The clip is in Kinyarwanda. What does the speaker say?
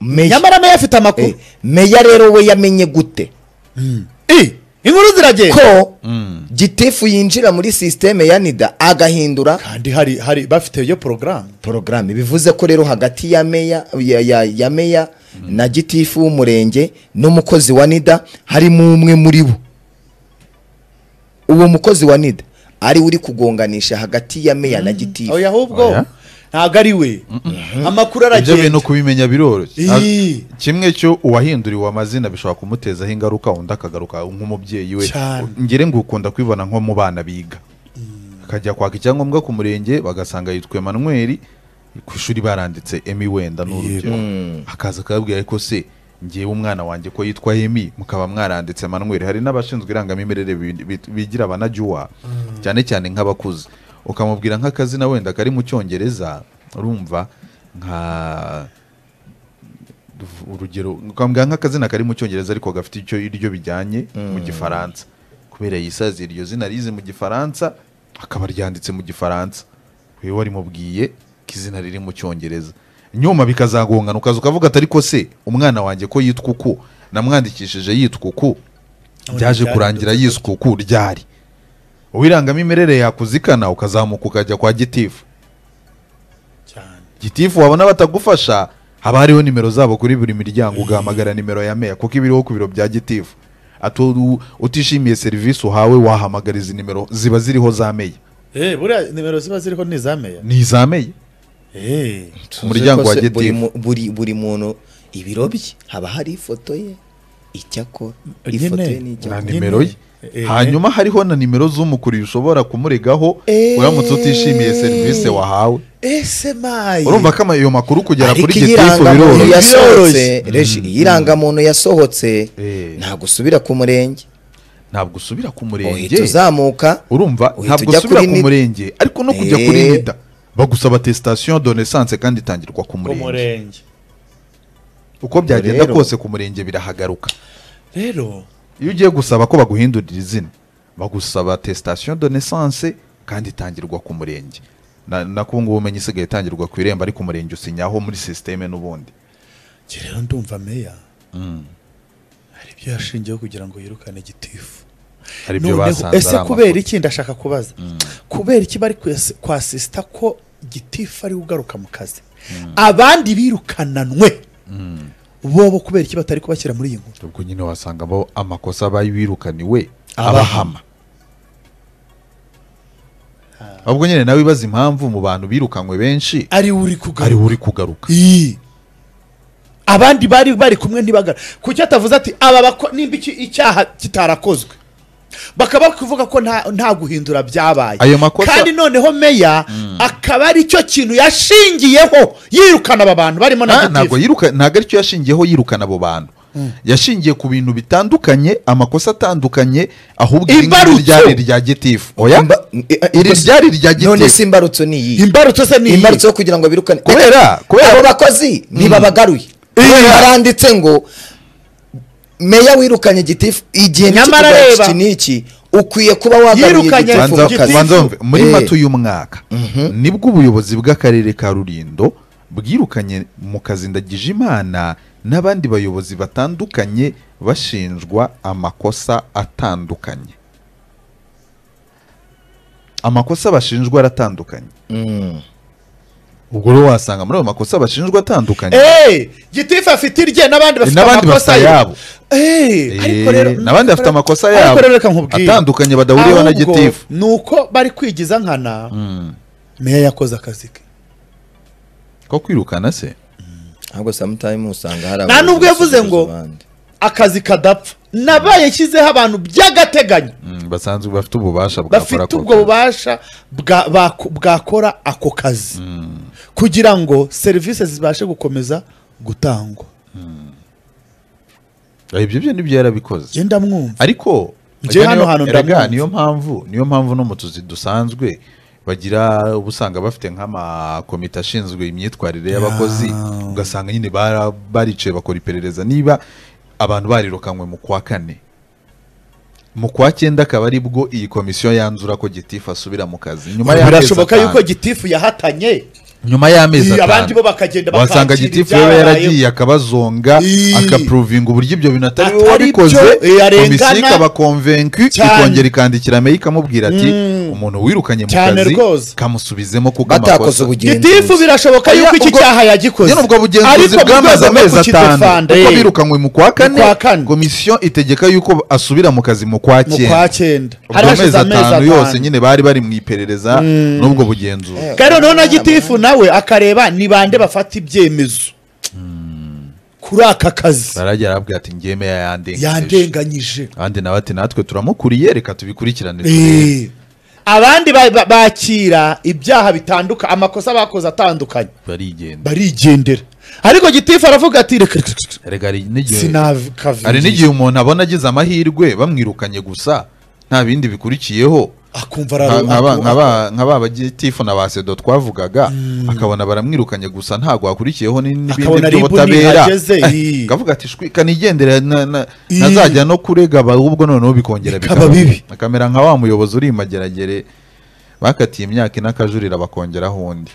meya. Nyamara meya afite amakuru. Eh, meya rero we yamenye gute? Eh, inkuru ziragenda. Ko gitifu yinjira muri sisiteme ya nida agahindura? Kandi hari hari bafite iyo porogaramu porogaramu bivuze ko rero hagati ya meya ya, ya, ya meya na gitifu w'umurenge n'umukozi wa nida harimo umwe muri bo. Uwo mukozi wa nida ari uri kugonganisha hagati ya meya na gitifu. Oya ahubwo. Ntabwo ari we amakuru ibyo bintu aragenda kubimenya biroroshye. Kimwe cyo uwahinduriwe amazina bishobora kumutezaho ingaruka undi akagaruka nk'umubyeyi we. Ngire ngo ukunda kwibona nko mu bana biga. Akajya kwaka icyangombwa ku murenge bagasanga yitwa Emmanuel ku ishuri baranditse emi wenda ni urugero akaza akababwira ariko se ngewe umwana wanjye ko yitwa emi mukaba mwaranditse Emmanuel. Hari n'abashinzwe irangamimerere bi- bi- bigira abanajuwa cyane cyane nk'abakuze. Ukamubwira nk'akazina wenda kari mu cyongereza urumva nka urugero ukambwira nk'akazina kari mu cyongereza ariko gafite icyo iryo bijyanye mu gifaransa. Kubera yisaziye iryo zina rize mu gifaransa akaba ryanditse mu gifaransa. Wewe warimubwiye ko izina riri mu cyongereza. Nyuma bikazagongana ukaza ukavuga ati ariko se umwana wanjye ko yitwa uku? Namwandikishije yitwa uku. Byaje kurangira yiswe uku ryari? Uwirangamimerere yakuzikana ukazamuka ukajya kwa gitifu. Cyane. Gitifu wabona batagufasha haba hariho nimero zabo kuri buri miryango ugahamagara nimero ya meya kuko ibiriho ku biro bya gitifu. Utishimiye serivisi uhawe wahamagara izi nimero ziba ziriho za meya. Eh buriya nimero ziba ziriho ni iza meya. Ni iza meya? Eh. Ku muryango wa gitifu. buri buri muntu ibiro bye haba hari ifoto ye icyo akora ifoto ye n'icyo na akora Nyine. nimero ye. Hanyuma hariho na nimero z'umukuriye ushobora kumuregaho Eh. uramutse utishimiye serivisi wahawe. Ese mayi urumva ko ayo makuru kugera kuri iyo gitifu biroroshye. yasohotse. Reji iyo irangamuntu yasohotse. Eh. ntabwo usubira ku murenge. Ntabwo usubira ku uhita murenge. uzamuka. Urumva Uhita ntabwo usubira ku murenge. Ariko no kujya Eh. kuri nida bagusaba attestation de naissance kandi itangirwa ku murenge. Uko byagenda kose ku murenge birahagaruka. Rero iyo ugiye gusaba ko baguhindurira izina bagusaba attestation de naissance kandi itangirwa ku murenge. Na nako ubu ngubu umenye isigaye itangirwa ku irembo ariko umurenge usinyaho muri sisiteme n'ubundi. Rero ndumva meya hari ibyo yashingiyeho kugira ngo yirukane gitifu. Ese kubera iki ndashaka kubaza? Kubera iki bari kwasisita ko gitifu ari ugaruka mu kazi? Abandi birukananwe. Bobo kubera iki batari kubashyira muri iyi nkuru? Ubwo nyine wasanga bo amakosa bayirukaniwe Abahama. ahubwo nyine nawe ibaza impamvu mu bantu birukanywe benshi ari uri ari kugaruka uri kugaruka. Ii. abandi bari bari kumwe ntibagara. Kuki atavuze ati aba nimba icyaha kitarakozwe. Bakaba kuvuga ko nta guhindura byabaye. Ayo makosa- kandi noneho meya akaba ari cyo kintu yashingiyeho yirukana aba bantu barimo na Ah, ntabwo ntabwo ari cyo yashingiyeho yirukana abo bantu. Yashingiye ku bintu bitandukanye amakosa atandukanye ahubwo iri ngiri ryari irya gitifu. Iri ryari irya none gitifu se imbarutso ni iyi. Imbarutso se ni imbarutso yo kugira ngo birukane kubera kubera abo bakozi ntibabagaruye. Baranditse ngo meya wirukanye gitifu igihe Nyamara n'ikikugaruka reba. iki n'iki ukwiye kuba wagaruye Yirukanye gitifu banza mu kazi muri Eh. mata uyu mwaka ni bwo ubuyobozi bw'akarere ka rulindo bwirukanye mu kazi ndagije imana n'abandi bayobozi batandukanye bashinjwa amakosa atandukanye amakosa bashinjwa aratandukanye Mm. Ubwo rero wasanga muri ayo makosa bashinjwa atandukanye. Eh, gitifu afite irye n'abandi bafite amakosa Eh, Eh, rero n'abandi bafite amakosa ariko yabo. atandukanye badahuriyeho na gitifu. ni uko bari kwigiza nkana meya yakoze akazi ke. Ko kwirukana se? Ahubwo samutayimu usanga hari Nta abayobozi nubwo yavuze basubiza ngo- abandi. akazi kadapfa. Nabaye nshyizeho abantu by'agateganyo. Mm, basanzwe bafite ububasha bafite ubwo bubasha bwakora ako kazi. Kugira ngo serivisi zibashe gukomeza gutangwa. Ah, ibyo byo ni byo yarabikoze. Genda mwumva ariko hano erega ndamwumva. niyo mpamvu niyo mpamvu no mu tuzi dusanzwe bagira uba usanga bafite nk'amakomite ashinzwe imyitwarire y'abakozi ugasanga nyine baricaye bakora iperereza. Niba abantu barirukanywe mu kwa kane. Mu kwa cyenda akaba ari bwo iyi komisiyo yanzura ko gitifu asubira mu kazi. Nyuma y'amezi birashoboka yuko gitifu yahatanye? Nyuma y'amezi Ii, abandi bo atanu bakagenda wasanga gitifu yaba yaragiye akabazonga akapuruvinga uburyo ibyo bintu atari we wabikoze eh, komisiyo ikaba konvenku Cyane. ikongera ikandikira meya ikamubwira ati umuntu wirukanye mu kazi kamusubizemo kuko amakosa gitifu birashoboka yuko iki cyaha yagikoze. nyine ubwo bugenzuzi bwamaze amezi atanu kuko eh, birukanywe mu kwa kane komisiyo itegeka yuko asubira mu kazi mu kwa cyenda. ubwo amezi atanu yose atanu. nyine bari bari mu iperereza n'ubwo bugenzuzi. Kandi noneho na gitifu nawe akareba ni bande bafata ibyemezo. Kuri aka kazi. Barajya arabwira ati ngeme yandenganyije. Abandi nawe ati natwe turamukuriye reka tubikurikirane Eh. abandi ba- ba- bakira ibyaha bitandukanye amakosa bakoze atandukanye. Barigendera. Ariko gitifu aravuga ati reka reka, hari n'igihe umuntu abona agize amahirwe bamwirukanye gusa nta bindi bikurikiyeho nka araro- nka ba- bagitifu na ba sedo twavugaga. Akabona baramwirukanye gusa ntabwo hakurikiyeho ni- n'ibindi by'ubutabera. akavuga ati shwi kanigendere na- na- Ii. ntazajya no kurega ahubwo noneho bikongera Bikaba bibi. akamera nka wa muyobozi uri imageragere bakatiye imyaka ine akajurira bakongeraho undi.